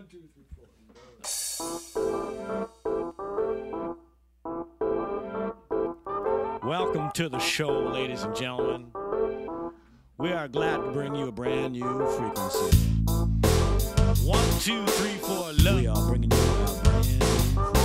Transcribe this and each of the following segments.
One, two, three, four. Welcome to the show, ladies and gentlemen. We are glad to bring you a brand new frequency. One, two, three, four, love. We are bringing you a brand new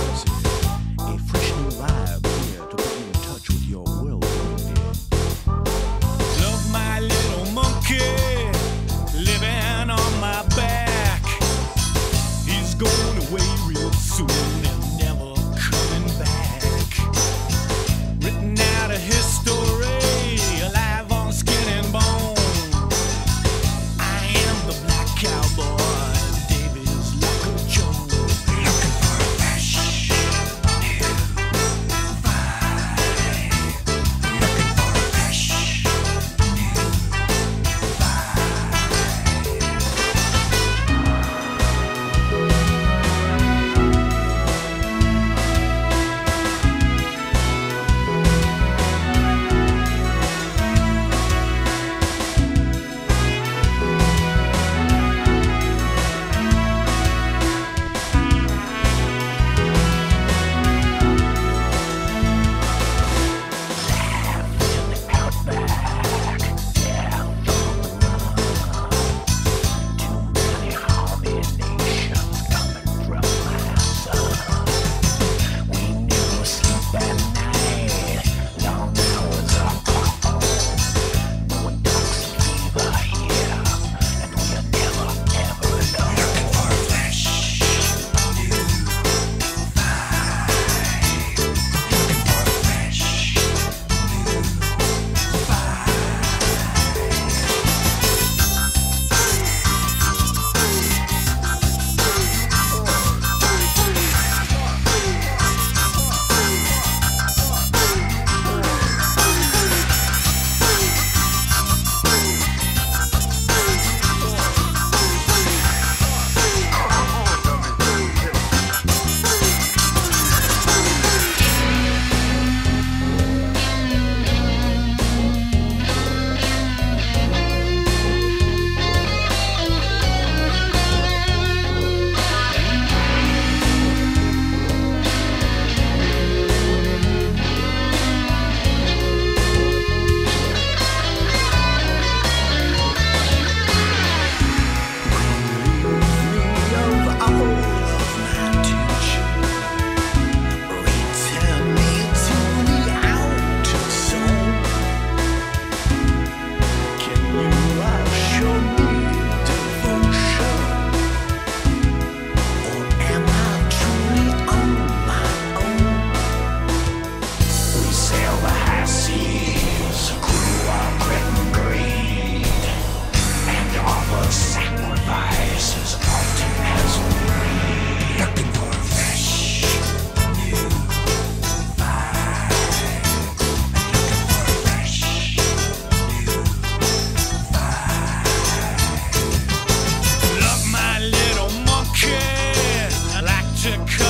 to come.